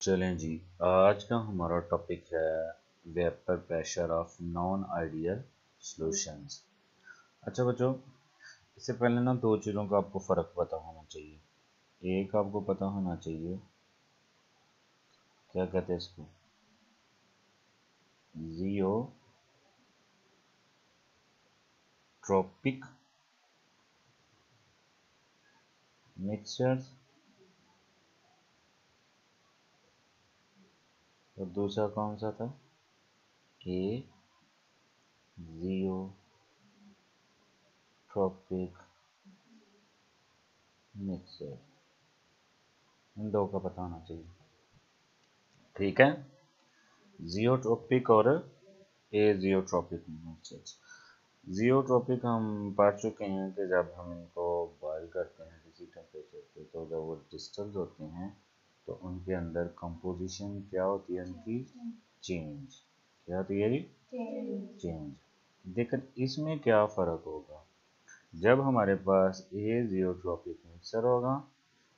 चलें जी, आज का हमारा टॉपिक है vapour pressure of non ideal solutions अच्छा बच्चों, इससे पहले ना दो चीज़ों का आपको फ़र्क पता होना चाहिए। एक आपको पता होना चाहिए, क्या कहते हैं इसको? जियो ट्रॉपिक मिक्सचर्स और दूसरा कौन सा था? ए जियो ट्रॉपिक मिक्सर इन दो का पता होना चाहिए। ठीक है? जियोट्रोपिक और ए जियोट्रोपिक मिक्सचर्स जियोट्रोपिक हम पढ़ चुके हैं कि जब हम इनको बॉयल करते हैं किसी टेम्परेचर पे तो जब वो डिस्टल्स होते हैं तो उनके अंदर कंपोजिशन क्या होती है उनकी? चेंज क्या होती है जी? चेंज लेकिन इसमें क्या फ़र्क होगा? जब हमारे पास ए जियोट्रोपिक मिक्सर होगा,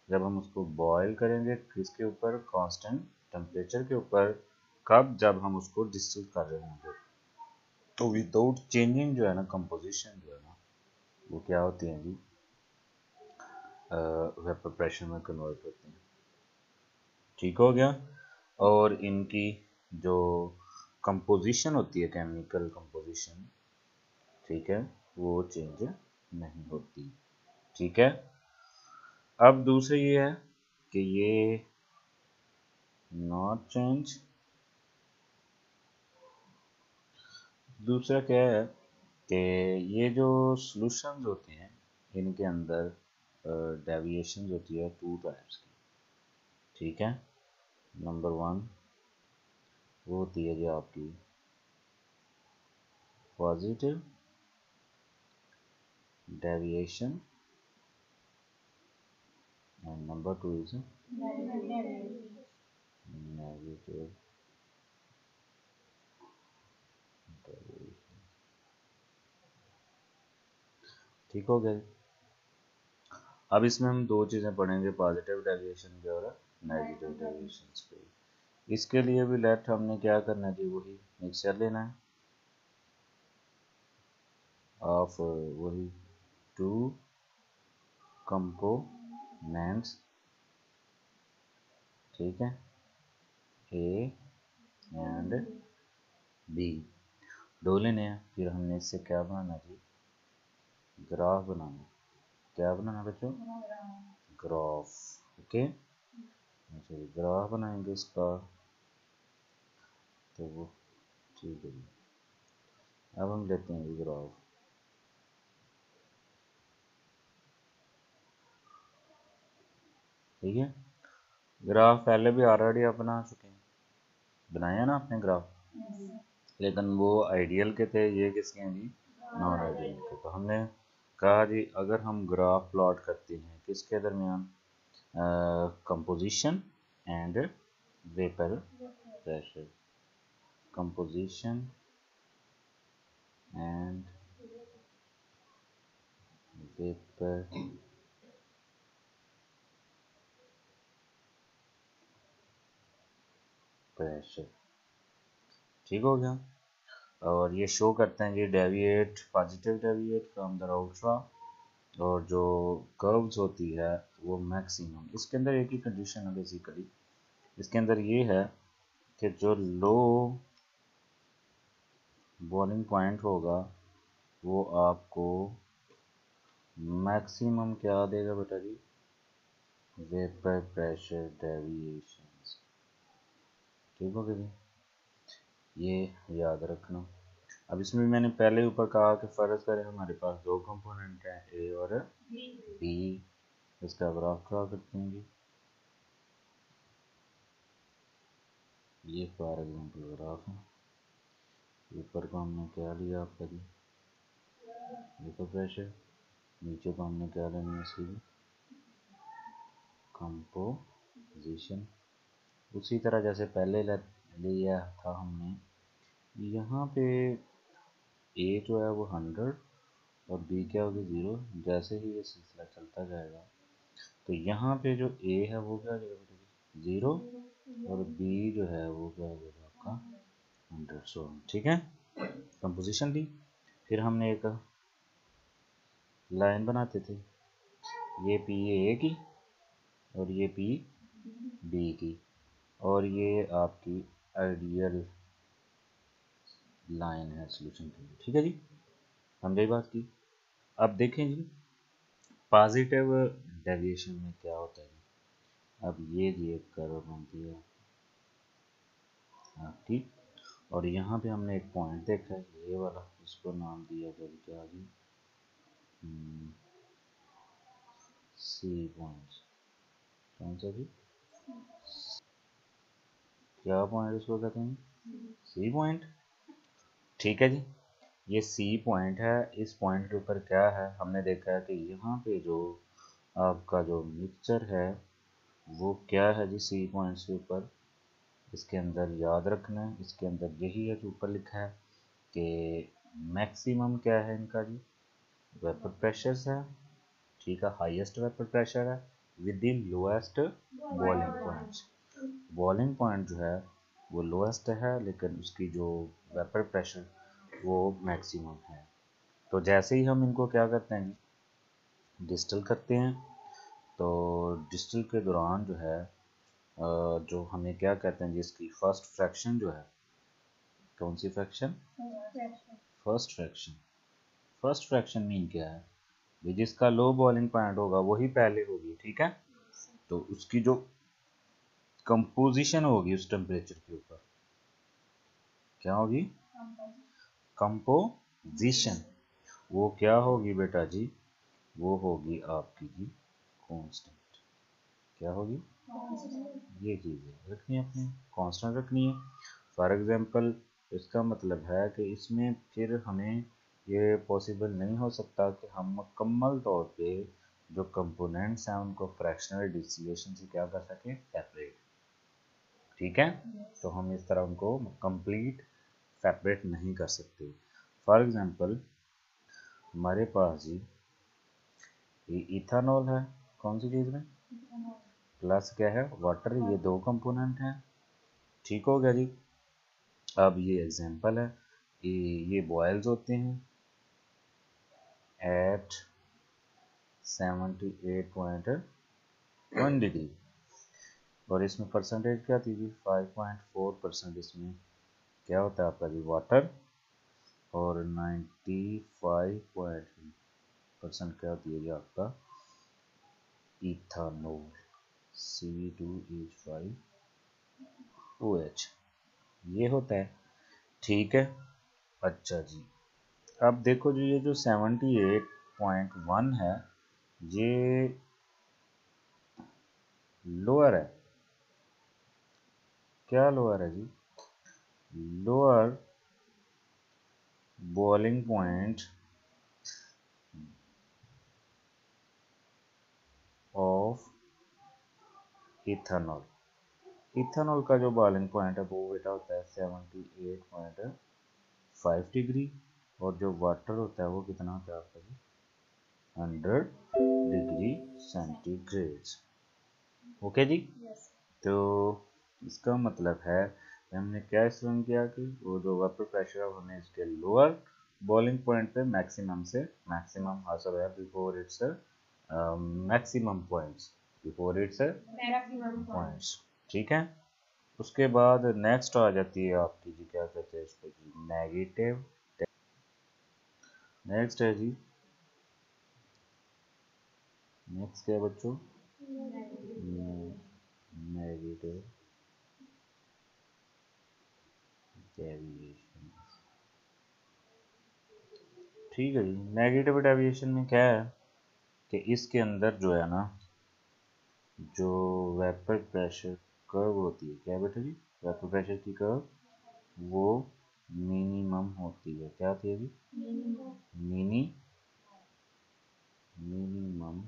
जब हम उसको बॉयल करेंगे किसके ऊपर? कांस्टेंट टेम्परेचर के ऊपर। कब? जब हम उसको डिस्टिल कर रहे होंगे। तो विदाउट चेंजिंग जो है ना कंपोजिशन जो है ना, वो क्या होती है जी? वेपर प्रेशर में कन्वर्ट होती हैं। ठीक हो गया। और इनकी जो कंपोजिशन होती है केमिकल कंपोजिशन ठीक है, वो चेंज नहीं होती। ठीक है? अब दूसरी ये है कि ये नॉट चेंज दूसरा क्या है कि ये जो सॉल्यूशंस होते हैं, इनके अंदर डेविएशन होती है टू टाइप्स की। ठीक है? नंबर वन वो होती है जो आपकी positive deviation and number two is negative ठीक हो गया अब इसमें हम दो चीज़ें पढ़ेंगे पॉजिटिव डेविएशन के और नेगेटिव डेविएशन के इसके लिए भी लेट हमने क्या करना है? जी, वही मिक्सचर लेना है। ऑफ़ वही टू कंपोनेंट्स ठीक है? ए एंड बी दो लेने हैं, फिर हमने इससे क्या बनाना जी? ग्राफ बनाना क्या बनाना बच्चों? ग्राफ ओके अच्छा ग्राफ बनाएँगे इसका तो वो ठीक है जी अब हम लेते हैं ग्राफ ठीक है ग्राफ पहले भी ऑलरेडी आप बना चुके हैं बनाया ना आपने ग्राफ लेकिन वो आइडियल के थे ये किसके हैं जी नॉन आइडियल के तो हमने कहा जी अगर हम ग्राफ प्लॉट करते हैं किसके दरमियान composition and vapour pressure composition and vapour pressure ठीक हो गया? और ये शो करते हैं जी deviate positive deviate from the ultra और जो कर्व्स होती है वो मैक्सिमम इसके अंदर एक ही कंडीशन है बेसिकली इसके अंदर ये है कि जो लो बॉलिंग पॉइंट होगा, वो आपको मैक्सिमम क्या देगा बेटा जी? वेपर प्रेशर डेविएशन ठीक हो गया ये याद रखना। अब इसमें भी मैंने पहले ऊपर कहा कि फ़र्ज़ करें हमारे पास दो कंपोनेंट हैं ए और बी इसका ग्राफ ड्रा करते हैं ये फॉर एग्जांपल ग्राफ है। ऊपर को हमने क्या लिया आपका जी? देखो प्रेशर नीचे को हमने क्या लेना है इसकी कंपोजिशन। उसी तरह जैसे पहले लिया था हमने। यहाँ पे ए जो है वो हंड्रेड और बी क्या होगी? ज़ीरो। जैसे ही ये सिलसिला चलता जाएगा तो यहाँ पे जो ए है वो क्या हो जाएगा ज़ीरो और बी जो है वो क्या होगा आपका हंड्रेड सो ठीक है? कंपोजिशन दी फिर हमने एक लाइन बनाते थे। ये पी ए की और ये पी बी की। और ये आपकी आइडियल लाइन है सोल्यूशन के लिए। ठीक है जी? समझे बात की। अब देखें जी। पॉजिटिव डेविएशन में क्या होता है? अब ये ये कर्व बनती है आपकी और यहाँ पे हमने एक पॉइंट देखा है, ये वाला इसको नाम दिया गया क्या जी सी पॉइंट कौन सा जी? क्या पॉइंट इसको कहते हैं? सी पॉइंट ठीक है जी। ये सी पॉइंट है, इस पॉइंट के ऊपर क्या है? हमने देखा है कि यहाँ पे जो आपका जो मिक्सचर है, वो क्या है जी सी पॉइंट्स के ऊपर? इसके अंदर याद रखना है, इसके अंदर यही है जो ऊपर लिखा है कि मैक्सिमम क्या है इनका जी? वेपर प्रेशर है, ठीक है हाईएस्ट वेपर प्रेशर है within lowest boiling point boiling point जो है, वो लोएस्ट है, लेकिन उसकी जो वेपर प्रेशर वो मैक्सिमम है। तो जैसे ही हम इनको क्या करते हैं डिस्टल करते हैं। तो डिस्टल के दौरान जो है जो हमें क्या कहते हैं जिसकी फ़र्स्ट फ्रैक्शन जो है कौन सी fraction first fraction first fraction mean क्या है? ये जिसका लो बॉइलिंग पॉइंट होगा वही पहले होगी ठीक है? तो उसकी जो कंपोजिशन होगी उस टेम्परेचर के ऊपर क्या होगी? कंपोजिशन वो क्या होगी बेटा जी? वो होगी आपकी जी कांस्टेंट क्या होगी? ये चीज़ें रखनी है अपनी कांस्टेंट रखनी है। फॉर एग्जांपल इसका मतलब है कि इसमें फिर हमें ये पॉसिबल नहीं हो सकता कि हम मुकम्मल तौर पे जो कंपोनेंट्स हैं उनको फ्रैक्शनल डिस्टिलेशन से क्या कर सकें? सेपरेट ठीक है? तो हम इस तरह उनको कंप्लीट सेपरेट नहीं कर सकते। फॉर एग्जांपल हमारे पास जी ये इथानॉल है, कौन सी चीज़ में? प्लस क्या है? वाटर ये दो कंपोनेंट हैं। ठीक हो गया जी। अब ये एग्जांपल है। ये ये बॉयल्स होते हैं। At seventy eight point one degree और इसमें परसेंटेज क्या थी जी? फाइव पॉइंट फोर परसेंट इसमें। क्या होता है आपका जी? वाटर और नाइन्टी फाइव पॉइंट परसेंट क्या है आपका। Ethanol C two H five O H ये होता है। ठीक है? अच्छा जी। अब देखो जो, ये जो सेवेंटी एट पॉइंट वन है, ये लोअर है। क्या लोअर है जी? Lower boiling point of ethanol. Ethanol का जो बॉइलिंग पॉइंट है वो बेटा होता है seventy eight point five degree और जो वाटर होता है वो कितना होता है आपका जी? हंड्रेड डिग्री सेंटीग्रेड ओके जी. तो इसका मतलब है हमने क्या एक्सप्लेन किया कि वो जो वाटर प्रेशर है हमने इसके लोअर बॉइलिंग पॉइंट पे मैक्सिमम से मैक्सिमम हासिल है before its maximum points before its points ठीक है? उसके बाद नेक्स्ट आ जाती है आपकी जी क्या कहते हैं इसको जी? नेगेटिव नेक्स्ट है जी। नेक्स्ट क्या बच्चों? नेगेटिव डेविएशन ठीक है जी। नेगेटिव डेविएशन में क्या है? कि इसके अंदर जो है ना जो वेपर प्रेशर कर्व होती है, क्या बेटा जी? वेपर प्रेशर की कर्व वो मिनिमम होती है। क्या होती है जी? Mini minimum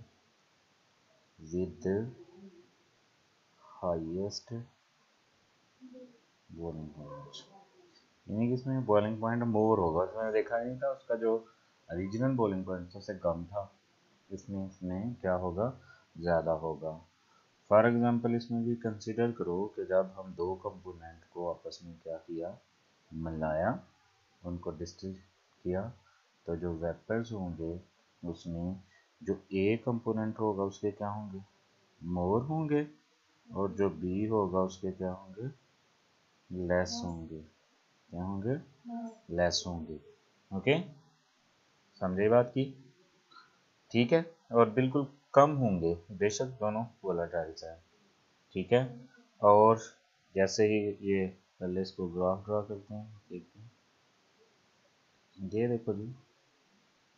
with highest boiling point यानी कि इसमें बॉइलिंग पॉइंट मोर होगा। उसमें देखा नहीं था उसका जो ओरिजिनल बॉइलिंग पॉइंट सबसे कम था। इसमें इसमें क्या होगा? ज़्यादा होगा। फॉर एग्जांपल इसमें भी कंसिडर करो कि जब हम दो कंपोनेंट को आपस में क्या किया मिलाया उनको डिस्टिल किया तो जो वेपर्स होंगे उसमें जो ए कंपोनेंट होगा उसके क्या होंगे? मोर होंगे और जो बी होगा उसके क्या होंगे? लेस होंगे। क्या होंगे? लेस होंगे। ओके समझे बात की? ठीक है? और बिल्कुल कम होंगे, बेशक दोनों वोलाटाइल्स हैं। ठीक है? और जैसे ही ये पहले इसको ग्राफ ड्रा करते हैं, देखते हैं। ये देखो जी,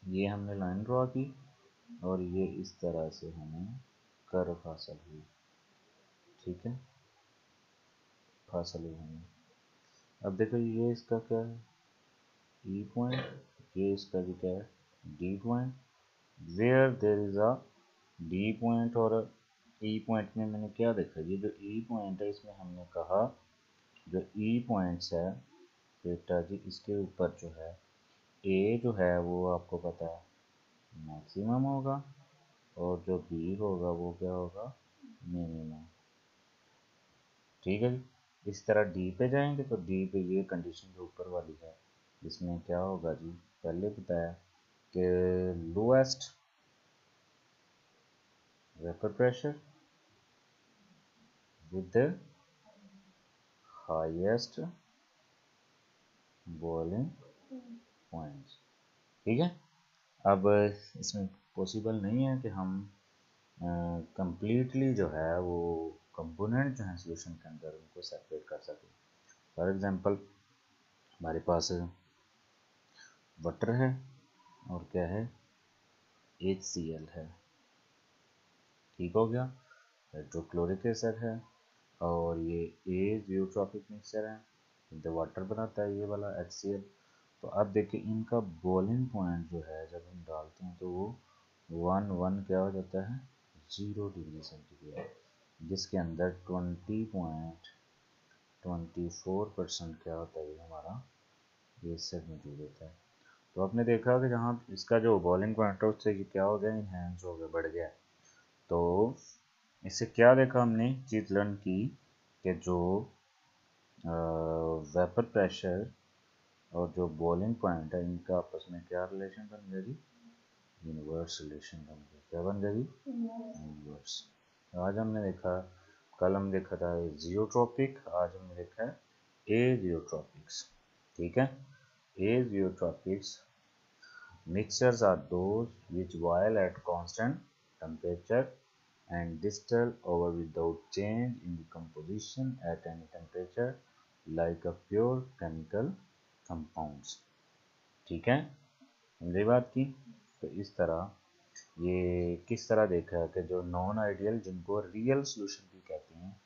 ये हमने लाइन ड्रा की और ये इस तरह से हमें कर्व हासिल हुई। ठीक है? हासिल हुई हमें अब देखो ये इसका क्या है? ई e पॉइंट ये इसका भी क्या है? D point where there is a D point और ई e पॉइंट में मैंने क्या देखा? ये जो ई e पॉइंट है, इसमें हमने कहा जो ई e पॉइंट्स है बेटा जी, इसके ऊपर जो है ए जो है, वो आपको पता है मैक्सिमम होगा और जो बी होगा, वो क्या होगा? मिनिमम ठीक है जी? इस तरह डी पे जाएँगे तो डी पे ये कंडीशन जो ऊपर वाली है, इसमें क्या होगा जी? पहले बताया कि lowest vapour pressure with highest boiling points ठीक है? अब, इसमें पॉसिबल नहीं है कि हम कंप्लीटली जो है वो कंपोनेंट जो है सोल्यूशन के अंदर उनको सेपरेट कर सकें। फॉर एग्जांपल हमारे पास वाटर है और क्या है? एच सी एल है। ठीक हो गया। हाइड्रोक्लोरिक एसिड है और ये ए जियोट्रॉपिक मिक्सचर है जो वाटर बनाता है ये वाला एच सी एल तो अब देखिए इनका बॉइलिंग पॉइंट जो है, जब हम डालते हैं तो वो वन वन क्या हो जाता है? ज़ीरो डिग्री सेंटीग्रेड जिसके अंदर twenty point twenty four percent क्या होता है ये हमारा, ये सब मौजूद होता है। तो आपने देखा कि जहाँ इसका जो बॉलिंग पॉइंट है, उससे क्या हो गया? इन्हेंस हो गया, बढ़ गया। तो इससे क्या देखा हमने चीज़ लर्न की कि जो वेपर प्रेशर और जो बॉलिंग पॉइंट है, इनका आपस में क्या रिलेशन बन गया जी? यूनिवर्स रिलेशन बन गया। क्या बन गया जी? यूनिवर्स आज हमने देखा, कल हम देखा था जियोट्रॉपिक आज हमने देखा है ए जियोट्रॉपिक्स ठीक है? A Azeotropics mixtures are those which boil at constant temperature and distill over without change in the composition at any temperature like a pure chemical compounds. ठीक है? समझे बात की। तो इस तरह ये किस तरह देखा है कि जो नॉन आइडियल जिनको रियल सोल्यूशन भी कहते हैं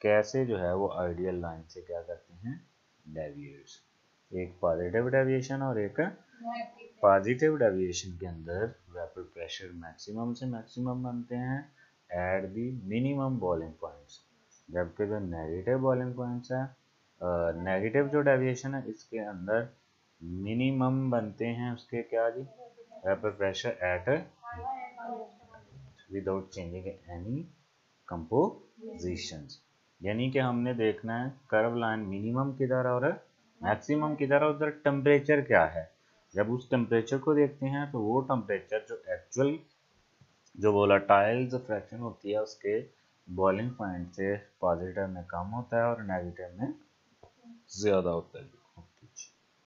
कैसे जो है वो आइडियल लाइन से क्या करते हैं? डेविएट्स एक पॉजिटिव डेविएशन और एक पॉजिटिव डेविएशन के अंदर वेपर प्रेशर मैक्सिमम से मैक्सिमम बनते हैं at the minimum boiling points जबकि जो नेगेटिव बॉइलिंग पॉइंट्स है नेगेटिव जो डेविएशन है, इसके अंदर मिनिमम बनते हैं उसके क्या जी? Vapour pressure at without changing any composition यानी कि हमने देखना है कर्व लाइन मिनिमम किधर और मैक्सिमम किधर है? उधर टेम्परेचर क्या है? जब उस टेम्परेचर को देखते हैं तो वो टेम्परेचर जो एक्चुअल जो बोला वोलाटाइल फ्रैक्शन होती है, उसके बॉइलिंग पॉइंट से पॉजिटिव में कम होता है और नेगेटिव में ज़्यादा होता है।